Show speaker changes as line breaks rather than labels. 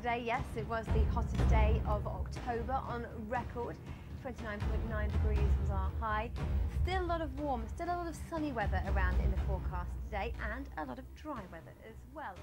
today. Yes, it was the hottest day of October on record. 29.9 degrees was our high. Still a lot of warm, still a lot of sunny weather around in the forecast today and a lot of dry weather as well.